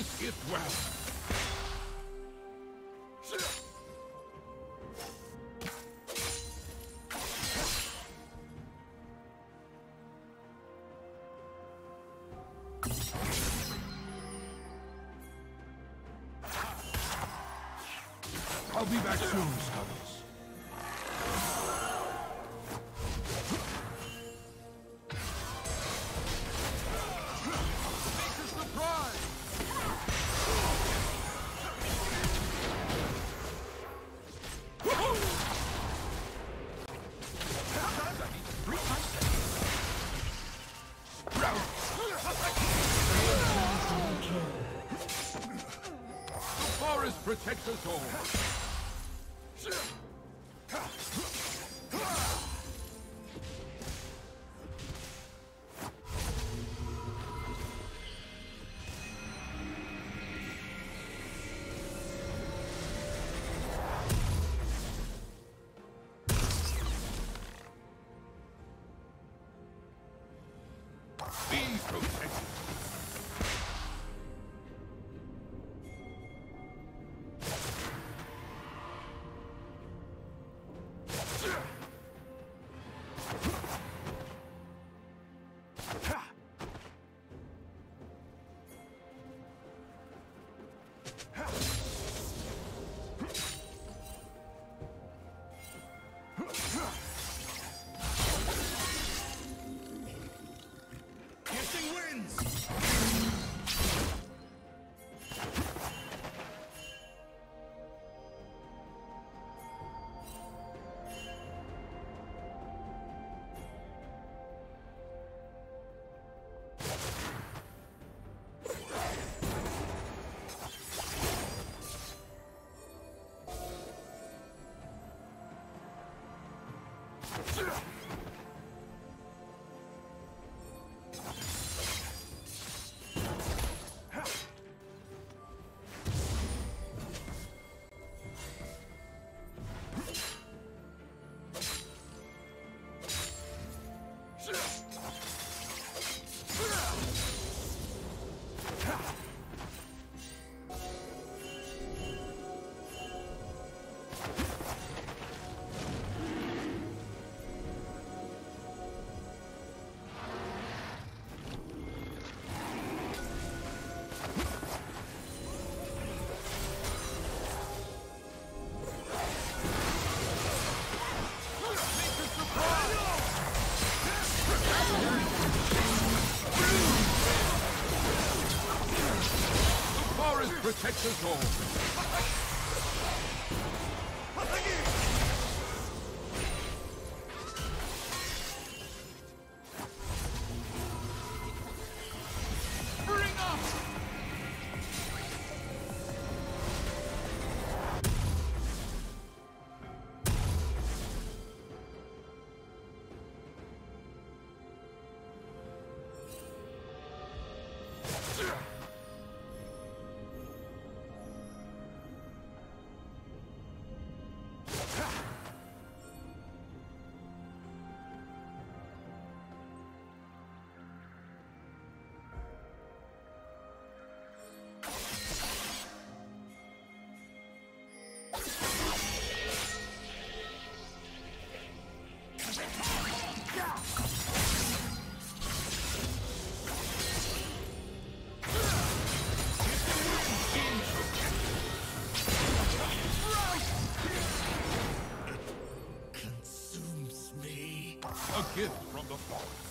this gift well. Protects us all. Forest protects gift from the forest.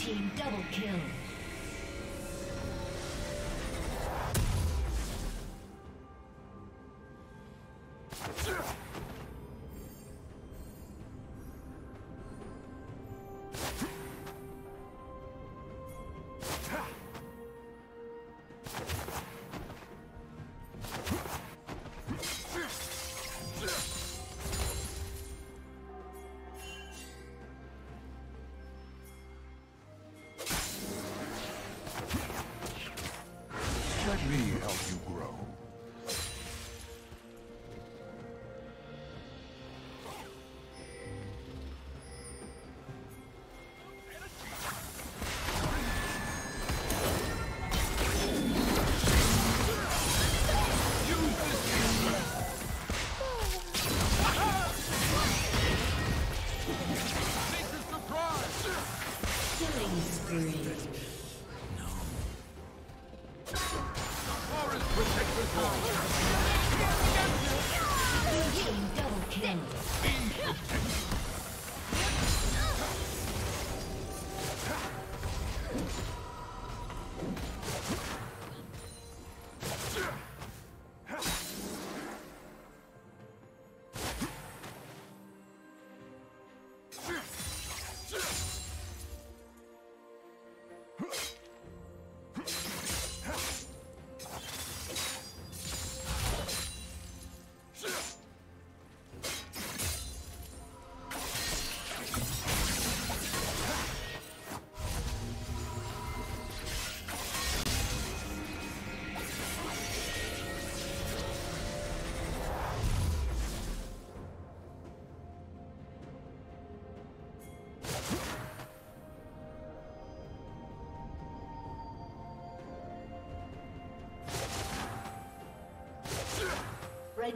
Team double kill.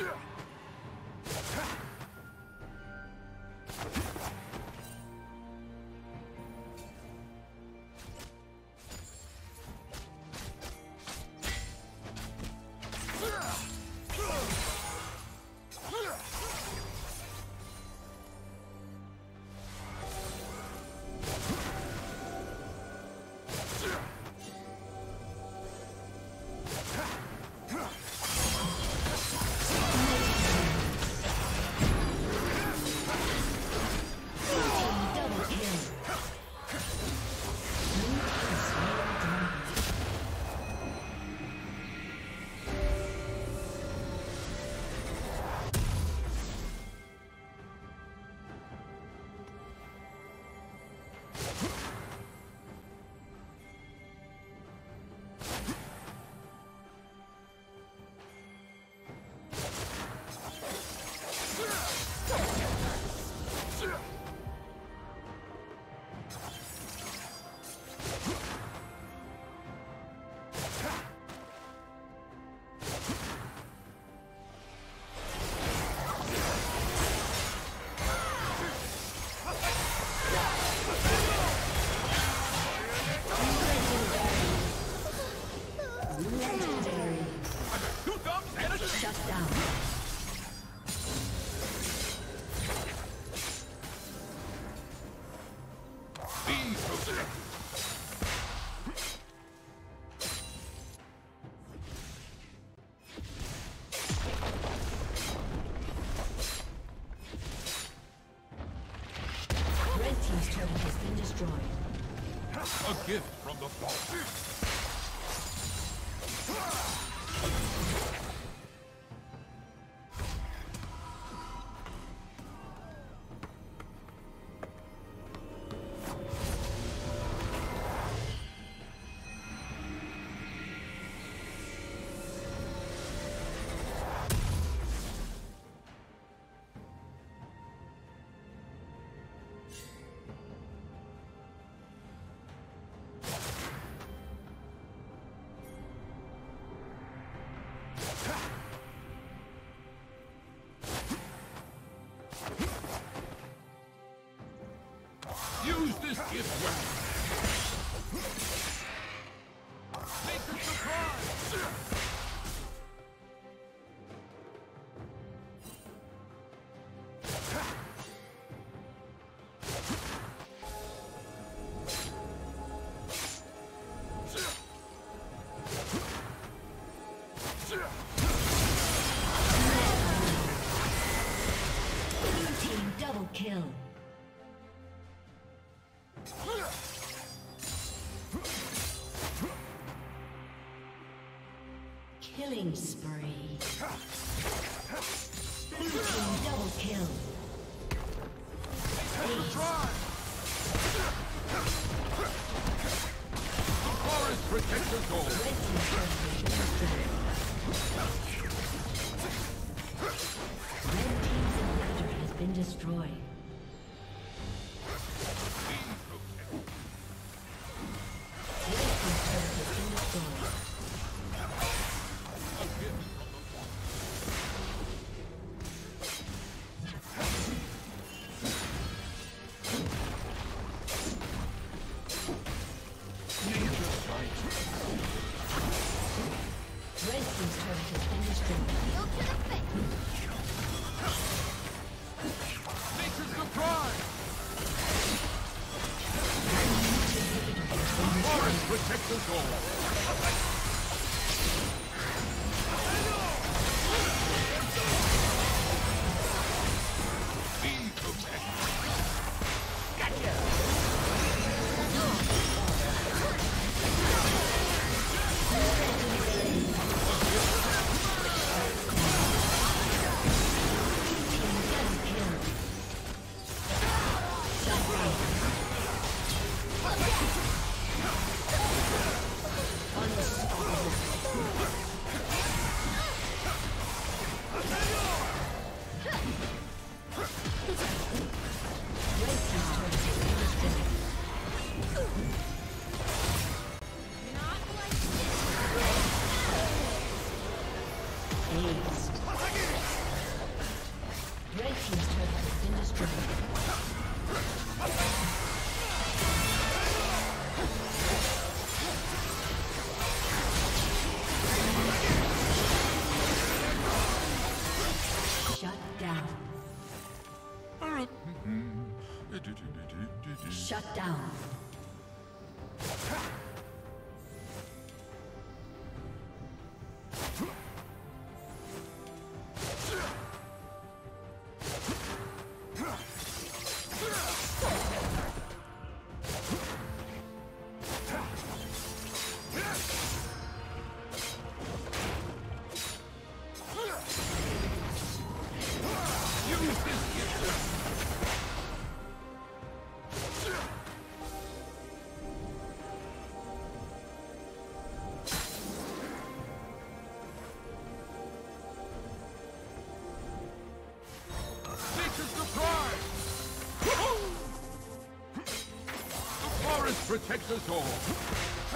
Yeah. Destroyed. A gift from the vault. Use Killing spree. Protects us all.